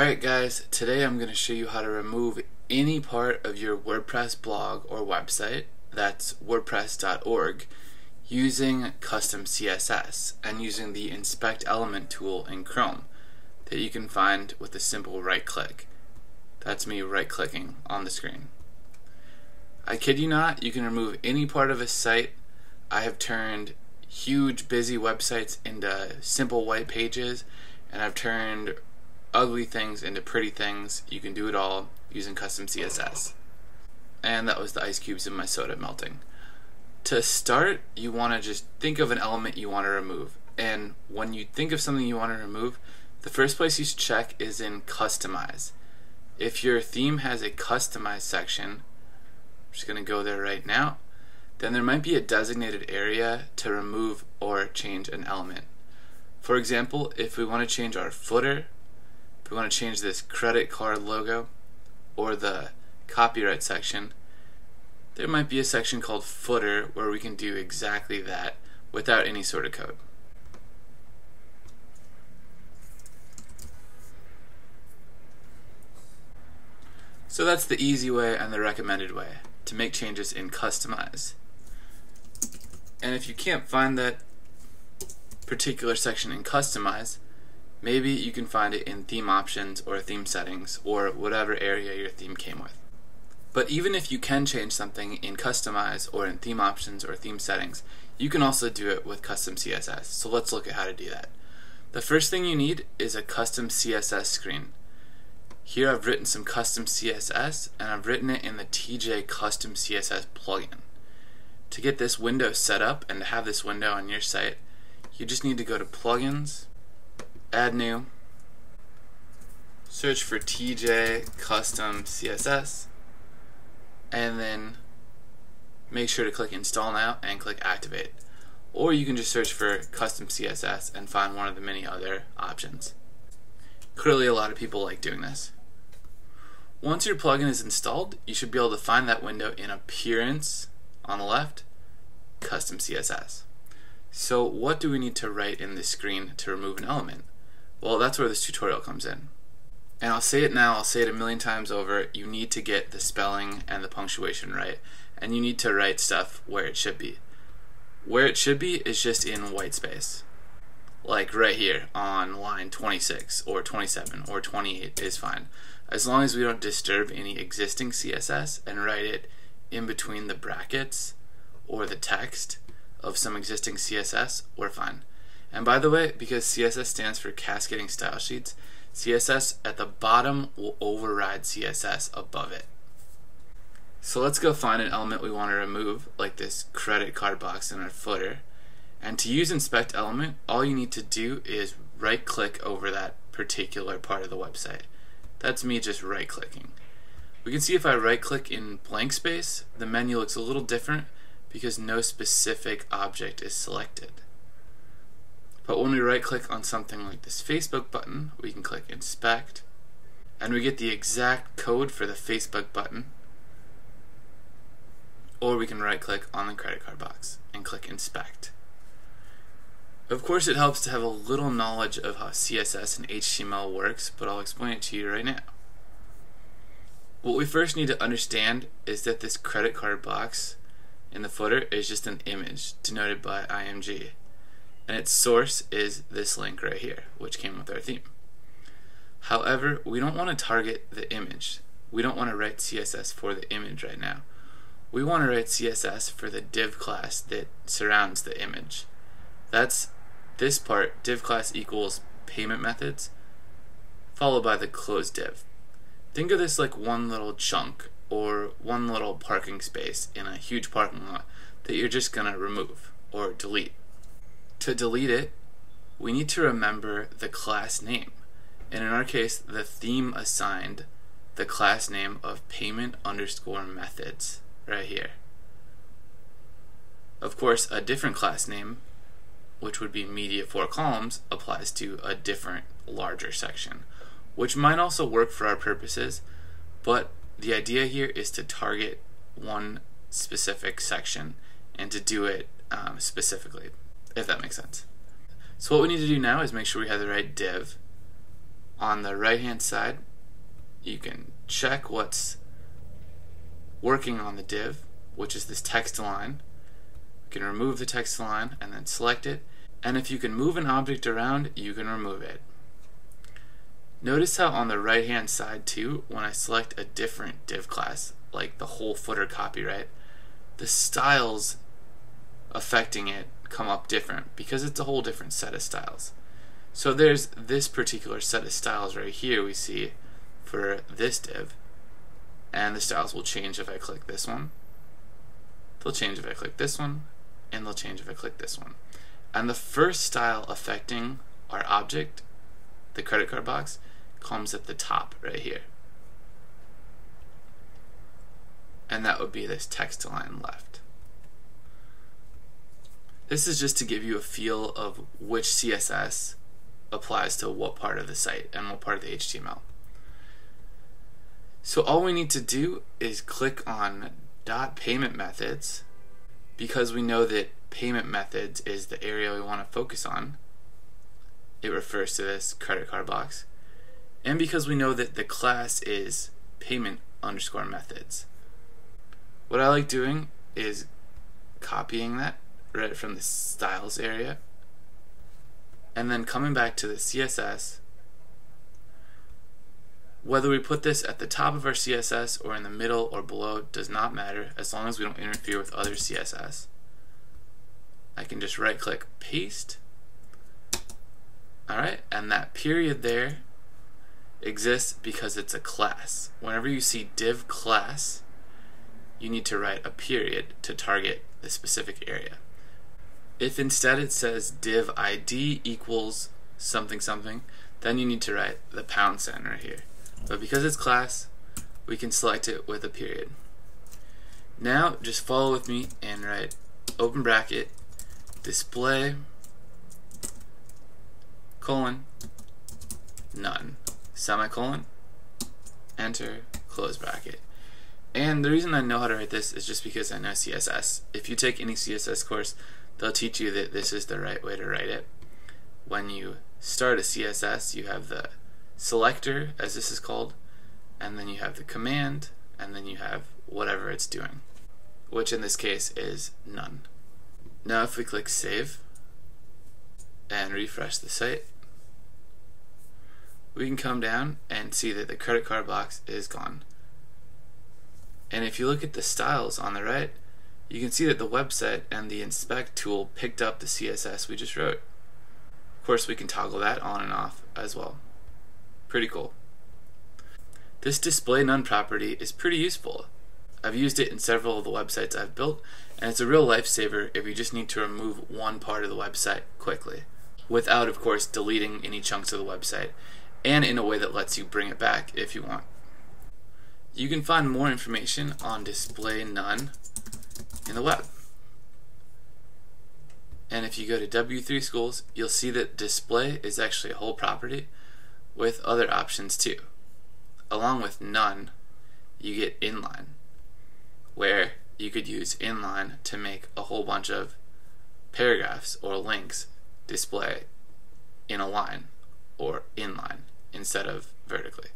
Alright guys, today I'm going to show you how to remove any part of your WordPress blog or website, that's wordpress.org, using custom CSS and using the inspect element tool in Chrome that you can find with a simple right click. That's me right clicking on the screen. I kid you not, you can remove any part of a site. I have turned huge busy websites into simple white pages and I've turned ugly things into pretty things. You can do it all using custom CSS. And that was the ice cubes in my soda melting. To start, you want to just think of an element you want to remove. And when you think of something you want to remove, the first place you should check is in Customize. If your theme has a Customize section, I'm just going to go there right now, then there might be a designated area to remove or change an element. For example, if we want to change our footer, we want to change this credit card logo or the copyright section, there might be a section called footer where we can do exactly that without any sort of code. So that's the easy way and the recommended way to make changes in Customize. And if you can't find that particular section in Customize, Maybe you can find it in theme options or theme settings or whatever area your theme came with. But even if you can change something in Customize or in theme options or theme settings, you can also do it with custom CSS. So let's look at how to do that. The first thing you need is a custom CSS screen. Here I've written some custom CSS and I've written it in the TJ custom CSS plugin. To get this window set up and to have this window on your site, you just need to go to plugins add new, search for TJ custom CSS, and then make sure to click install now and click activate. Or you can just search for custom CSS and find one of the many other options. Clearly a lot of people like doing this. Once your plugin is installed, you should be able to find that window in Appearance on the left, Custom CSS. So what do we need to write in this screen to remove an element? Well, that's where this tutorial comes in. And I'll say it now, I'll say it a million times over, you need to get the spelling and the punctuation right. And you need to write stuff where it should be. Where it should be is just in white space. Like right here on line 26 or 27 or 28 is fine. As long as we don't disturb any existing CSS and write it in between the brackets or the text of some existing CSS, we're fine. And by the way, because CSS stands for Cascading Style Sheets, CSS at the bottom will override CSS above it. So let's go find an element we want to remove, like this credit card box in our footer. And to use inspect element, all you need to do is right click over that particular part of the website. That's me just right clicking. We can see if I right click in blank space, the menu looks a little different because no specific object is selected. But when we right click on something like this Facebook button, we can click inspect and we get the exact code for the Facebook button. Or we can right click on the credit card box and click inspect. Of course it helps to have a little knowledge of how CSS and HTML works, but I'll explain it to you right now. What we first need to understand is that this credit card box in the footer is just an image denoted by IMG and its source is this link right here, which came with our theme. However, we don't want to target the image. We don't want to write CSS for the image right now. We want to write CSS for the div class that surrounds the image. That's this part, div class equals payment methods, followed by the closed div. Think of this like one little chunk or one little parking space in a huge parking lot that you're just going to remove or delete. To delete it, we need to remember the class name. And in our case, the theme assigned the class name of payment underscore methods right here. Of course, a different class name, which would be media for columns, applies to a different larger section, which might also work for our purposes, but the idea here is to target one specific section and to do it um, specifically if that makes sense. So what we need to do now is make sure we have the right div on the right hand side, you can check what's working on the div, which is this text align. You can remove the text align and then select it. And if you can move an object around, you can remove it. Notice how on the right hand side too, when I select a different div class, like the whole footer copyright, the styles affecting it come up different because it's a whole different set of styles. So there's this particular set of styles right here we see for this div and the styles will change if I click this one. They'll change if I click this one and they'll change if I click this one. And the first style affecting our object, the credit card box, comes at the top right here. And that would be this text align left. This is just to give you a feel of which CSS applies to what part of the site and what part of the HTML. So all we need to do is click on dot payment methods because we know that payment methods is the area we want to focus on. It refers to this credit card box. And because we know that the class is payment underscore methods. What I like doing is copying that right from the styles area and then coming back to the CSS whether we put this at the top of our CSS or in the middle or below does not matter as long as we don't interfere with other CSS. I can just right click paste alright and that period there exists because it's a class. Whenever you see div class you need to write a period to target the specific area. If instead it says div id equals something something then you need to write the pound sign right here. But because it's class, we can select it with a period. Now, just follow with me and write open bracket, display, colon, none, semicolon, enter, close bracket. And the reason I know how to write this is just because I know CSS. If you take any CSS course, they'll teach you that this is the right way to write it. When you start a CSS, you have the selector, as this is called, and then you have the command, and then you have whatever it's doing, which in this case is none. Now if we click save and refresh the site, we can come down and see that the credit card box is gone. And if you look at the styles on the right, you can see that the website and the inspect tool picked up the CSS we just wrote. Of course, we can toggle that on and off as well. Pretty cool. This display none property is pretty useful. I've used it in several of the websites I've built, and it's a real lifesaver if you just need to remove one part of the website quickly, without, of course, deleting any chunks of the website, and in a way that lets you bring it back if you want. You can find more information on display none in the web. And if you go to W3 Schools, you'll see that display is actually a whole property with other options too. Along with none, you get inline, where you could use inline to make a whole bunch of paragraphs or links display in a line or inline instead of vertically.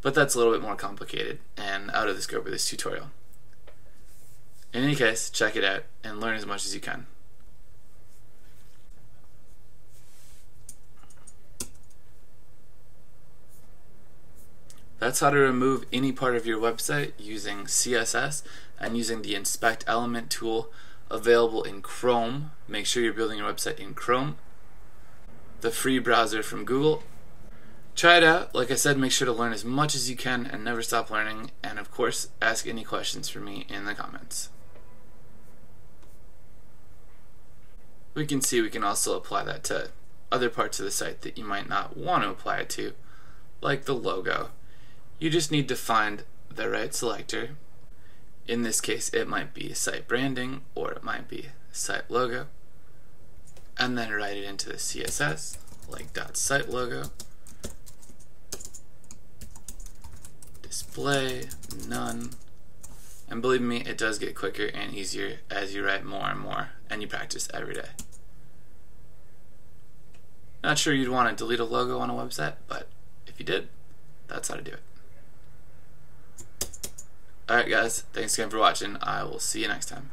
But that's a little bit more complicated and out of the scope of this tutorial. In any case, check it out and learn as much as you can. That's how to remove any part of your website using CSS and using the inspect element tool available in Chrome. Make sure you're building your website in Chrome, the free browser from Google. Try it out. Like I said, make sure to learn as much as you can and never stop learning. And of course, ask any questions for me in the comments. We can see we can also apply that to other parts of the site that you might not want to apply it to, like the logo. You just need to find the right selector. In this case, it might be site branding or it might be site logo. And then write it into the CSS, like site logo. Display, none. And believe me, it does get quicker and easier as you write more and more and you practice every day. Not sure you'd want to delete a logo on a website, but if you did, that's how to do it. Alright guys, thanks again for watching. I will see you next time.